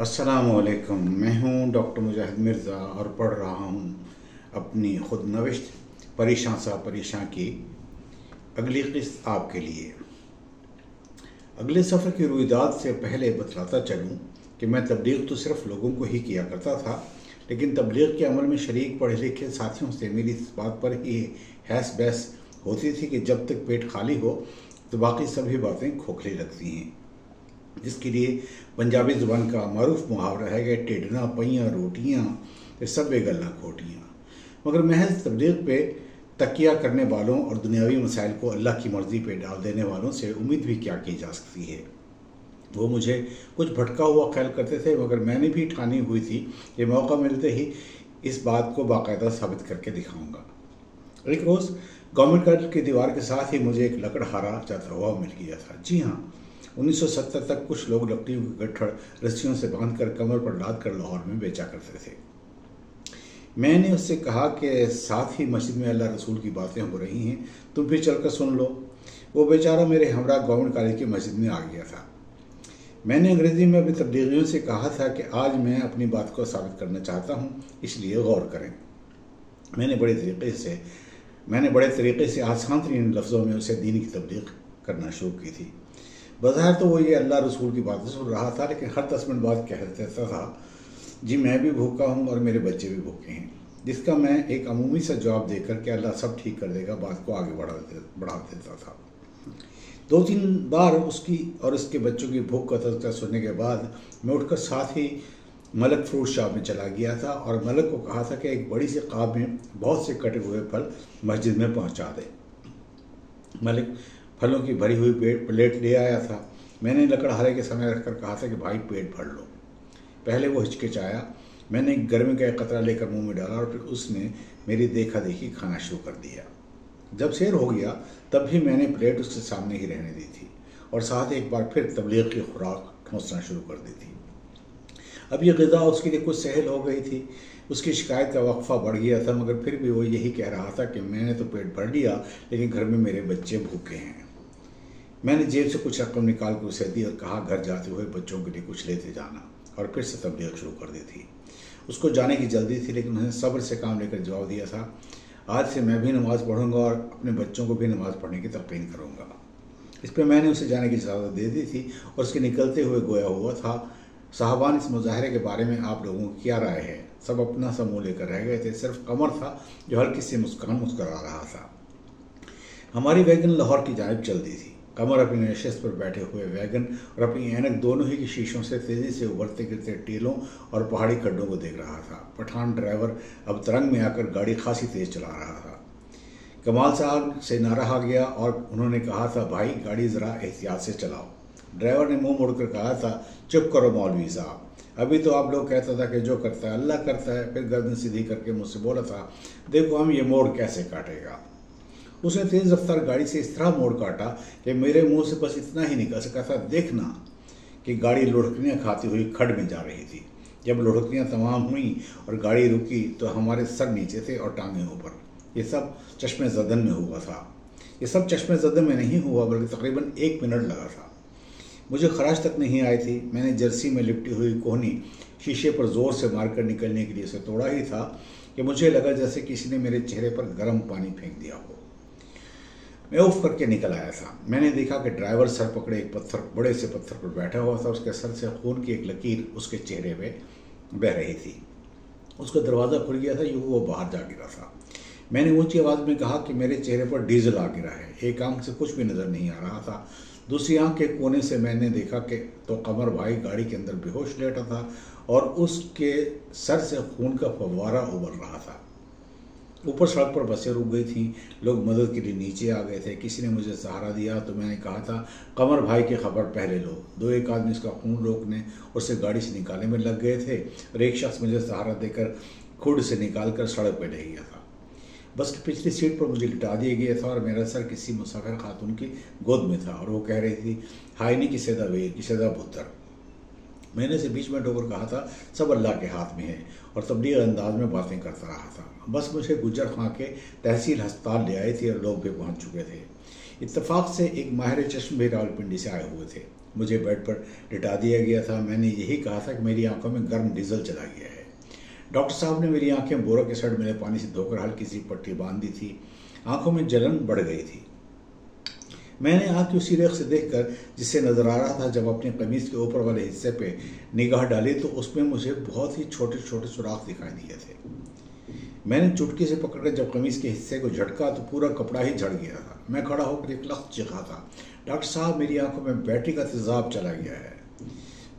असलकम मैं हूँ डॉक्टर मुजाहिद मिर्ज़ा और पढ़ रहा हूँ अपनी खुद नविश्त परेशान सा परेशान की अगली किस्त आपके लिए। अगले सफ़र की रुईदाद से पहले बतलाता चलूँ कि मैं तबलीग तो सिर्फ़ लोगों को ही किया करता था, लेकिन तबलीग के अमल में शरीक पढ़े लिखे साथियों से मेरी इस बात पर ही हैस बहस होती थी कि जब तक पेट खाली हो तो बाकी सभी बातें खोखली लगती हैं। जिसके लिए पंजाबी ज़ुबान का मरूफ मुहावरा है, कि टेडना पहियाँ रोटियाँ, ये सब गल्ला खोटियाँ। मगर महज तबलीग पे तकिया करने वालों और दुनियावी मसाइल को अल्लाह की मर्ज़ी पे डाल देने वालों से उम्मीद भी क्या की जा सकती है? वो मुझे कुछ भटका हुआ ख्याल करते थे, मगर मैंने भी ठानी हुई थी ये मौका मिलते ही इस बात को बाकायदा साबित करके दिखाऊँगा। एक रोज़ गवर्नमेंट कॉलेज की दीवार के साथ ही मुझे एक लकड़हारा हुआ मिल गया था। जी हाँ 1970 तक कुछ लोग लकड़ियों के गट्ठड़ रस्सियों से बांधकर कमर पर लाद कर लाहौर में बेचा करते थे। मैंने उससे कहा कि साथ ही मस्जिद में अल्लाह रसूल की बातें हो रही हैं, तुम भी चलकर सुन लो। वो बेचारा मेरे हमरा गवर्नमेंट कॉलेज की मस्जिद में आ गया था। मैंने अंग्रेज़ी में अपनी तब्लीगियों से कहा था कि आज मैं अपनी बात को साबित करना चाहता हूँ, इसलिए गौर करें। मैंने बड़े तरीके से, मैंने बड़े तरीके से आसान तरीन लफ्ज़ों में उसे दीन की तबलीग करना शुरू की थी। बज़ाहिर तो वो ये अल्लाह रसूल की बातें सुन रहा था, लेकिन हर दस मिनट बाद कह देता था, जी, मैं भी भूखा हूँ और मेरे बच्चे भी भूखे हैं। जिसका मैं एक अमूमी सा जवाब देकर कि अल्लाह सब ठीक कर देगा, बात को आगे बढ़ा दे, बढ़ा देता था। दो तीन बार उसकी और उसके बच्चों की भूख का तस्करा सुनने के बाद मैं उठकर साथ ही मलक फ्रूट शॉप में चला गया था और मलक को कहा था कि एक बड़ी सी काब में बहुत से कटे हुए फल मस्जिद में पहुँचा दे। मलिक फलों की भरी हुई पेट प्लेट ले आया था। मैंने लकड़हारे के समय रखकर कहा था कि भाई पेट भर लो। पहले वो हिचकिचाया। मैंने गर्मी का एक कतरा लेकर मुँह में डाला और फिर उसने मेरी देखा देखी खाना शुरू कर दिया। जब शेर हो गया, तब भी मैंने प्लेट उसके सामने ही रहने दी थी और साथ एक बार फिर तबलीग की खुराक ठोंसना शुरू कर दी थी। अब ये गज़ा उसके लिए कुछ सहल हो गई थी। उसकी शिकायत का वक्फा बढ़ गया था, मगर फिर भी वो यही कह रहा था कि मैंने तो पेट भर लिया, लेकिन घर में मेरे बच्चे भूखे हैं। मैंने जेब से कुछ रकम निकाल कर उसे दी और कहा, घर जाते हुए बच्चों के लिए कुछ लेते जाना। और फिर से तबलीग शुरू कर दी थी। उसको जाने की जल्दी थी, लेकिन उसने सब्र से काम लेकर जवाब दिया था, आज से मैं भी नमाज़ पढ़ूँगा और अपने बच्चों को भी नमाज़ पढ़ने की तलकीन करूँगा। इस पर मैंने उसे जाने की इजाज़त दे दी थी और उसके निकलते हुए गोया हुआ था। साहबान इस मुजाहरे के बारे में आप लोगों की क्या राय है? सब अपना समूह लेकर रह गए थे। सिर्फ़ कमर था जो हल्की सी मुस्कान मुस्करा रहा था। हमारी वैगन लाहौर की जानब चल दी थी। कमर अपनी नशस्त पर बैठे हुए वैगन और अपनी ऐनक दोनों ही के शीशों से तेज़ी से उभरते गिरते टीलों और पहाड़ी खड्डों को देख रहा था। पठान ड्राइवर अब तरंग में आकर गाड़ी खासी तेज़ चला रहा था। कमाल साहब से नारा आ गया और उन्होंने कहा था, भाई, गाड़ी ज़रा एहतियात से चलाओ। ड्राइवर ने मुँह मोड़कर कहा था, चुप करो मौलवी साहब। अभी तो आप लोग कहता था कि जो करता है अल्लाह करता है, फिर गर्दन सीधी करके मुझसे बोला था, देखो हम ये मोड़ कैसे काटेगा। उसने तेज रफ्तार गाड़ी से इस तरह मोड़ काटा कि मेरे मुँह से बस इतना ही निकल सका था देखना कि गाड़ी लुढ़कनियाँ खाती हुई खड में जा रही थी। जब लुढ़कनियाँ तमाम हुई और गाड़ी रुकी तो हमारे सर नीचे थे और टांगे ऊपर। ये सब चश्मे जदन में हुआ था। ये सब चश्मे जदन में नहीं हुआ, बल्कि तकरीबन एक मिनट लगा था। मुझे खराश तक नहीं आई थी। मैंने जर्सी में लिपटी हुई कोहनी शीशे पर ज़ोर से मारकर निकलने के लिए उसे तोड़ा ही था कि मुझे लगा जैसे किसी ने मेरे चेहरे पर गर्म पानी फेंक दिया हो। मैं उफ करके निकल आया था। मैंने देखा कि ड्राइवर सर पकड़े एक पत्थर, बड़े से पत्थर पर बैठा हुआ था। उसके सर से खून की एक लकीर उसके चेहरे पे बह रही थी। उसका दरवाज़ा खुल गया था, यूँ वो बाहर जा गिरा था। मैंने ऊँची आवाज़ में कहा कि मेरे चेहरे पर डीजल आ गिरा है। एक आँख से कुछ भी नज़र नहीं आ रहा था। दूसरी आँख के कोने से मैंने देखा कि तो कमर भाई गाड़ी के अंदर बेहोश लेटा था और उसके सर से खून का फवारा उबल रहा था। ऊपर सड़क पर बसें रुक गई थी। लोग मदद के लिए नीचे आ गए थे। किसी ने मुझे सहारा दिया तो मैंने कहा था कमर भाई की खबर पहले लो। दो एक आदमी उसका खून रोकने उसे गाड़ी से निकालने में लग गए थे। और एक शख्स मुझे सहारा देकर खुद से निकाल कर सड़क पर ले गया था। बस की पिछली सीट पर मुझे लिटा दिया गया था और मेरा सर किसी मुसाफिर खातून की गोद में था और वो कह रही थी हाइनी की सदा वे की सदा भुतर मैंने से बीच में डोकर कहा था, सब अल्लाह के हाथ में है। और तबलीग अंदाज में बातें करता रहा था। बस मुझे गुजर खां के तहसील हस्पताल ले आए थे और लोग भी पहुँच चुके थे। इत्तेफाक से एक माहिर चश्म भी रावलपिंडी से आए हुए थे। मुझे बेड पर लिटा दिया गया था। मैंने यही कहा था कि मेरी आँखों में गर्म डीजल चला गया है। डॉक्टर साहब ने मेरी आँखें बोरा के सड़ मिले पानी से धोकर हल्की सी पट्टी बाँध दी थी। आँखों में जलन बढ़ गई थी। मैंने आँख की उसी रेख से देखकर, जिससे नज़र आ रहा था, जब अपनी कमीज के ऊपर वाले हिस्से पे निगाह डाली तो उसमें मुझे बहुत ही छोटे छोटे सुराख दिखाई दिए थे। मैंने चुटकी से पकड़कर जब कमीज के हिस्से को झटका तो पूरा कपड़ा ही झड़ गया था। मैं खड़ा होकर एक लफ्ज चिखा था। डॉक्टर साहब, मेरी आँखों में बैटरी का तेजाब चला गया है।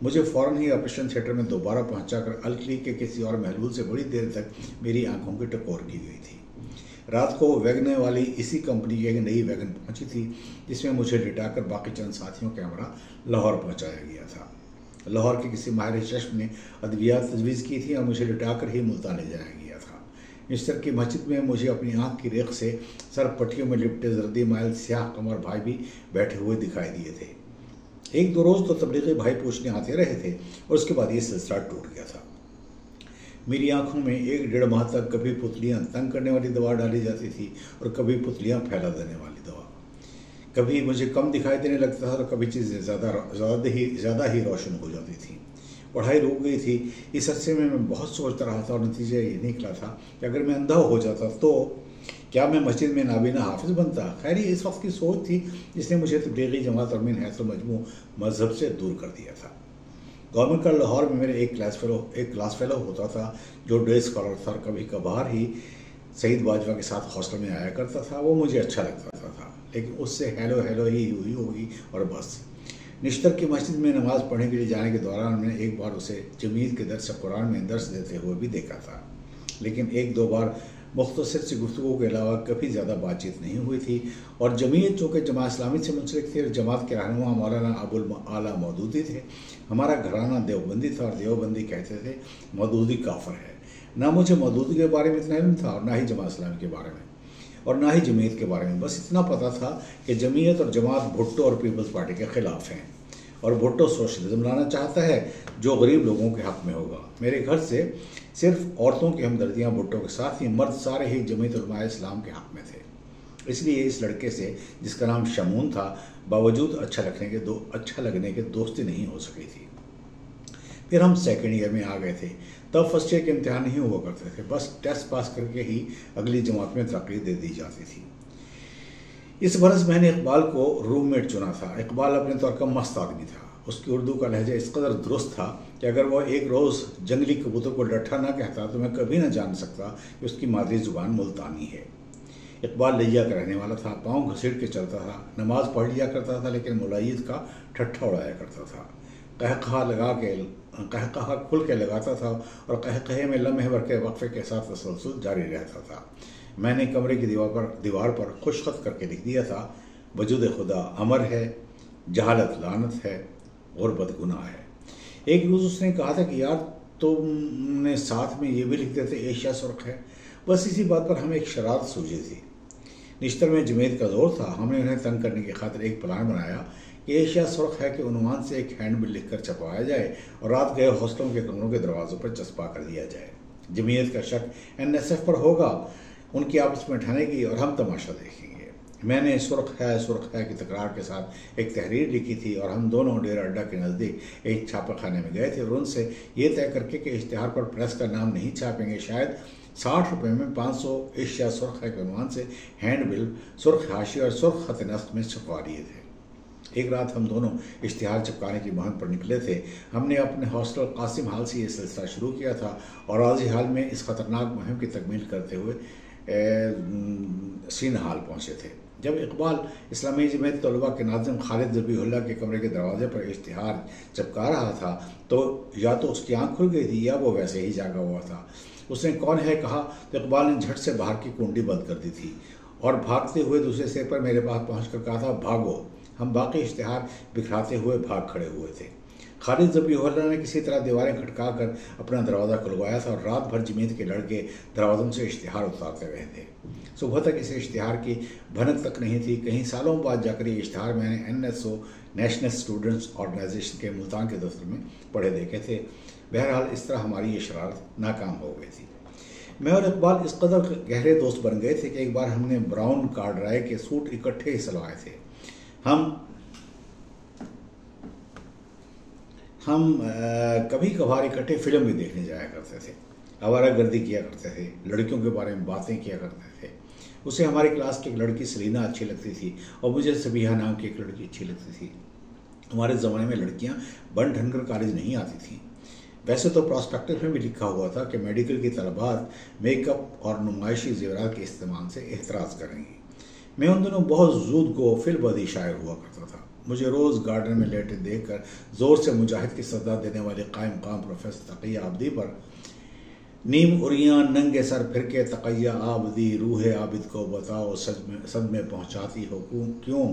मुझे फ़ौरन ही ऑपरेशन थिएटर में दोबारा पहुंचाकर अलकली के किसी और महलूल से बड़ी देर तक मेरी आँखों की टकोर की गई थी। रात को वैगने वाली इसी कंपनी की एक नई वैगन पहुँची थी, जिसमें मुझे लिटाकर बाकी चंद साथियों के हमरा लाहौर पहुँचाया गया था। लाहौर के किसी माहिर चश्म ने अद्वियात तजवीज़ की थी और मुझे लिटाकर ही मुल्तान ले जाया गया। मिस्टर की मस्जिद में मुझे अपनी आँख की रेख से सर पट्टियों में लिपटे जर्दी माइल स्याह, कमर भाई भी बैठे हुए दिखाई दिए थे। एक दो रोज़ तो तबलीगी भाई पूछने आते रहे थे और उसके बाद ये सिलसिला टूट गया था। मेरी आँखों में एक डेढ़ माह तक कभी पुतलियाँ तंग करने वाली दवा डाली जाती थी और कभी पुतलियाँ फैला देने वाली दवा। कभी मुझे कम दिखाई देने लगता था और कभी चीज़ें ज़्यादा ज़्यादा ही ज़्यादा ही रोशन हो जाती थी। पढ़ाई रुक गई थी। इस अरसे में मैं बहुत सोचता रहा था और नतीजा ये निकला था कि अगर मैं अंधा हो जाता तो क्या मैं मस्जिद में नाबीना हाफिज बनता? खैर इस वक्त की सोच थी जिसने मुझे तबलीगी जमात और मिन हैसर मजमू मज़हब से दूर कर दिया था। गवर्नमेंट का लाहौर में मेरे एक क्लास फेलो, एक क्लास फेलो होता था जो डे स्कॉलर था। कभी कभार ही सईद बाजवा के साथ हॉस्टल में आया करता था। वो मुझे अच्छा लगता था। लेकिन उससे हेलो हेलो ही हुई होगी और बस। निश्तर की मस्जिद में नमाज़ पढ़ने के लिए जाने के दौरान मैंने एक बार उसे जमीद के दरस कुरान में दर्स देते हुए भी देखा था। लेकिन एक दो बार मुख्तर से गुफ्तु के अलावा कभी ज़्यादा बातचीत नहीं हुई थी। और जमीयत चूँकि जमा इस्लामी से मुंसलिक थी और जमात के रहनुमा मौलाना अबुल आला मौदूदी थे, हमारा घराना देवबंदी था और देवबंदी कहते थे मौदूदी काफर है। ना मुझे मौदूदी के बारे में इतना इल्म था और ना ही जमा इस्लामी के बारे में। और ना ही जमीयत के बारे में। बस इतना पता था कि जमीयत और जमात भुट्टो और पीपल्स पार्टी के ख़िलाफ़ हैं। और भुट्टो सोशलिज्म लाना चाहता है, जो गरीब लोगों के हक़ में होगा। मेरे घर से सिर्फ़ औरतों की हमदर्दियाँ भुट्टो के साथ ही मर्द सारे ही जमीत इस्लाम के हक़ में थे। इसलिए इस लड़के से, जिसका नाम शमून था, बावजूद अच्छा लगने के दो अच्छा लगने के दोस्ती नहीं हो सकी थी। फिर हम सेकेंड ईयर में आ गए थे। तब फ़र्स्ट ईयर के इम्तहान नहीं हुआ करते थे। बस टेस्ट पास करके ही अगली जमात में तरक्की दे दी जाती थी। इस बरस मैंने इकबाल को रूममेट चुना था। इकबाल अपने तौर का मस्त आदमी था। उसकी उर्दू का लहजा इस कदर दुरुस्त था कि अगर वह एक रोज़ जंगली कबूतर को डट्ठा ना कहता तो मैं कभी ना जान सकता कि उसकी मादरी ज़ुबान मुल्तानी है। इकबाल लिया का रहने वाला था। पाँव घसीट के चलता था। नमाज़ पढ़ लिया करता था, लेकिन मुलायद का ठट्ठा उड़ाया करता था। कह कहा लगा के कह कहा खुल के लगाता था और कह कहे में लम्हे भर के वक्फे के साथ तसलसल जारी रहता था। मैंने कमरे की दीवार पर दीवार पर खुशखत करके लिख दिया था, वजूद खुदा, अमर है, जहालत लानत है और बदगुनाह है। एक रोज़ उसने कहा था कि, यार, तुमने साथ में ये भी लिख देते एशिया सुरख है। बस इसी बात पर हमें एक शरारत सूझी थी। निश्तर में जमेद का दौर था। हमने उन्हें तंग करने की खातिर एक प्लान बनाया एशिया सुरख है कि उनवान से एक हैंड बिल लिख कर छपवाया जाए और रात गए हौसलों के कमरों के दरवाज़ों पर चस्पा कर दिया जाए। जमीयत का शक एन एस एफ़ पर होगा, उनकी आपस में की और हम तमाशा देखेंगे। मैंने सुरख है सुरख है की तकरार के साथ एक तहरीर लिखी थी और हम दोनों डेरा अड्डा के नज़दीक एक छापा खाने में गए थे और उनसे ये तय करके कि इश्तहार पर प्रेस का नाम नहीं छापेंगे, शायद साठ रुपये में पाँच सौ एशिया सुरख है के से हैंड बिल सुरख हाशी और सुरख खत नस्त में छपवा लिए थे। एक रात हम दोनों इश्तहार चिपकाने की मुहिम पर निकले थे। हमने अपने हॉस्टल कासिम हाल से ये सिलसिला शुरू किया था और ही हाल में इस खतरनाक मुहिम की तकमील करते हुए सीन हाल पहुँचे थे। जब इकबाल इस्लामी जमयत तलबा के नाजिम खालिद जबील्ला के कमरे के दरवाजे पर इश्तहार चपका रहा था तो या तो उसकी आँख खुल गई थी या वो वैसे ही जागा हुआ था। उसने कौन है कहा तो इकबाल ने झट से बाहर की कुंडी बंद कर दी थी और भागते हुए दूसरे सिर पर मेरे पास पहुँच कर कहा था, भागो। हम बाकी इश्तहार बिखराते हुए भाग खड़े हुए थे। खालिद जबील्ला ने किसी तरह दीवारें खटका कर अपना दरवाज़ा खुलवाया था और रात भर जमीत के लड़के दरवाज़ों से इश्तहार उतारते रहे थे। सुबह तक इसे इश्तहार की भनक तक नहीं थी। कहीं सालों बाद जाकर ये इश्तहार मैंने N S O national students organisation के मुल्तान के दफ्तर में पढ़े देखे थे। बहरहाल इस तरह हमारी ये शरारत नाकाम हो गई थी। मैं और इकबाल इस कदर गहरे दोस्त बन गए थे कि एक बार हमने ब्राउन कार्ड राय के सूट इकट्ठे ही सिलवाए थे। हम हम कभी कभार इकट्ठे फ़िल्म भी देखने जाया करते थे। आवारा गर्दी किया करते थे, लड़कियों के बारे में बातें किया करते थे। उसे हमारी क्लास की एक लड़की सलीना अच्छी लगती थी और मुझे सबिहा नाम की एक लड़की अच्छी लगती थी। हमारे ज़माने में लड़कियाँ बन ढनकर कॉलेज नहीं आती थीं। वैसे तो प्रॉस्पेक्टस में भी लिखा हुआ था कि मेडिकल की तलबात मेकअप और नुमाइशी जेवरात के इस्तेमाल से एहतराज़ करेंगी। मैं उन दिनों बहुत जूद को फिल बदी शायर हुआ करता था। मुझे रोज़ गार्डन में लेटे देख कर ज़ोर से मुजाहिद की सजा देने वाले कायम काम प्रोफेसर तकिया आबदी पर नीम उरिया, नंगे सर फिर के तकिया आबदी, रूह आबिद को बताओ, सद में सद में पहुँचाती हो क्यों?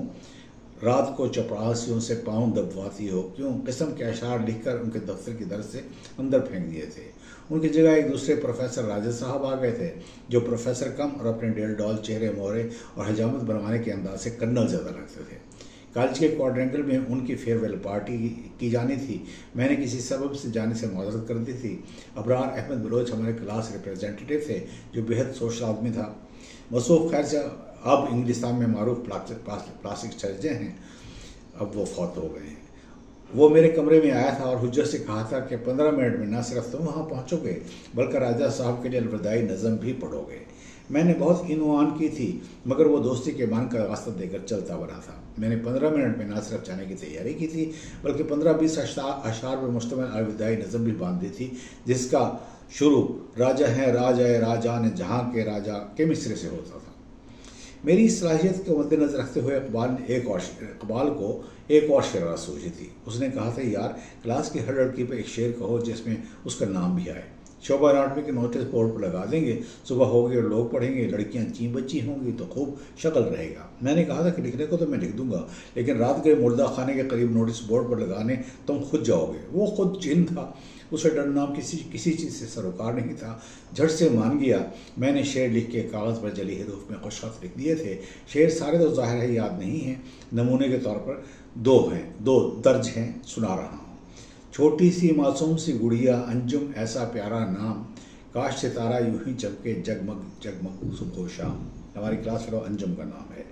रात को चपरासियों से पाँव दबवाती हो, क्यों? किस्म के अशार लिखकर उनके दफ्तर की दर से अंदर फेंक दिए थे। उनकी जगह एक दूसरे प्रोफेसर राजा साहब आ गए थे, जो प्रोफेसर कम और अपने डेल डॉल चेहरे, मोहरे और हजामत बनवाने के अंदाज से कन्नल ज़्यादा लगते थे। कॉलेज के क्वाड्रेंगल में उनकी फेयरवेल पार्टी की जानी थी। मैंने किसी सबब से जाने से मदद कर दी थी। अबरार अहमद बलोच हमारे क्लास रिप्रेजेंटेटिव थे, जो बेहद सोशल आदमी था। मसूफ खैर अब इंग्लिस्तान में मारूफ प्लास्टिक प्लास्टिक सर्जन हैं। अब वो फौत हो गए हैं। वो मेरे कमरे में आया था और हुज्जत से कहा था कि पंद्रह मिनट में ना सिर्फ़ तुम वहाँ पहुँचोगे, बल्कि राजा साहब के लिए अलविदाई नज़म भी पढ़ोगे। मैंने बहुत इनवान की थी, मगर वो दोस्ती के मान का रास्ता देकर चलता बना था। मैंने पंद्रह मिनट में ना सिर्फ़ जाने की तैयारी की थी, बल्कि पंद्रह बीस अशार पर मुश्तमिल अलविदाई नज़म भी बाँध दी थी, जिसका शुरू, राजा हैं, राजा है, राजा ने जहाँ के राजा के मिसरे से होता था। मेरी सलाहियत को मद्देनजर रखते हुए इकबाल ने एक और इकबाल को एक और शेरा सूझी थी उसने कहा था, यार, क्लास की हर लड़की पर एक शेर कहो जिसमें उसका नाम भी आए। शोभा अनाटमी के नोटिस बोर्ड पर लगा देंगे, सुबह होगी और लोग पढ़ेंगे, लड़कियाँ ची बच्ची होंगी तो खूब शक्ल रहेगा। मैंने कहा था कि लिखने को तो मैं लिख दूँगा, लेकिन रात गए मुर्दा खाने के करीब नोटिस बोर्ड पर लगाने तुम खुद जाओगे। वो खुद चिन्ह था उसे डर नाम किसी किसी चीज़ से सरोकार नहीं था। झट से मान गया, मैंने शेर लिख के कागज़ पर जली हरूफ में खुशखत लिख दिए थे। शेर सारे तो ज़ाहिर है याद नहीं है। नमूने के तौर पर दो हैं, दो दर्ज हैं, सुना रहा हूँ। छोटी सी मासूम सी गुड़िया, अंजुम ऐसा प्यारा नाम। काश सितारा यूँ ही चमके जगमग जगमग सुबह शाम। हमारी क्लास फेलो अंजुम का नाम है।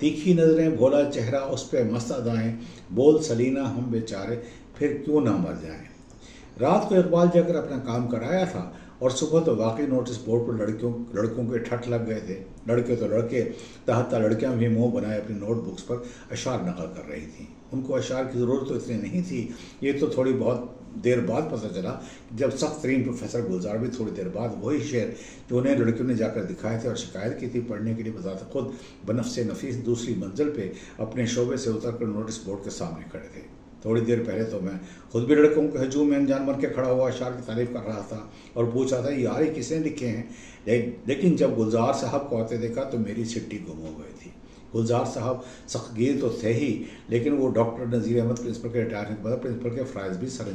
तीखी नज़रें, भोला चेहरा, उस पर मस्त अदाएँ। बोल सलीना, हम बेचारे, फिर क्यों ना मर जाएँ? रात को इकबाल जाकर अपना काम कराया था और सुबह तो वाकई नोटिस बोर्ड पर लड़कियों, लड़कों के ठट लग गए थे। लड़के तो लड़के तहता लड़कियाँ भी मुँह बनाए अपनी नोटबुक्स पर अशार नकल कर रही थी। उनको अशार की ज़रूरत तो इतनी नहीं थी। ये तो थोड़ी बहुत देर बाद पता चला जब सख्त तरीन प्रोफेसर गुलजार भी थोड़ी देर बाद वही शेर जो उन्हें लड़कियों ने जाकर दिखाए थे और शिकायत की थी पढ़ने के लिए बताते खुद बनफ से नफीस दूसरी मंजिल पे अपने शोबे से उतर कर नोटिस बोर्ड के सामने खड़े थे। थोड़ी देर पहले तो मैं खुद भी लड़कों के हजूम में अनजान बन के खड़ा हुआ, शार की तारीफ़ कर रहा था और पूछ रहा था यार, ये किसने लिखे हैं? लेकिन जब गुलजार साहब को आते देखा तो मेरी सिट्टी गुम हो गई थी। गुलजार साहब सखगीर तो थे ही, लेकिन वो डॉक्टर नज़ीर अहमद, प्रिंसिपल के रिटायरमेंट के प्रिंसिपल के फ़्राइज़ भी सर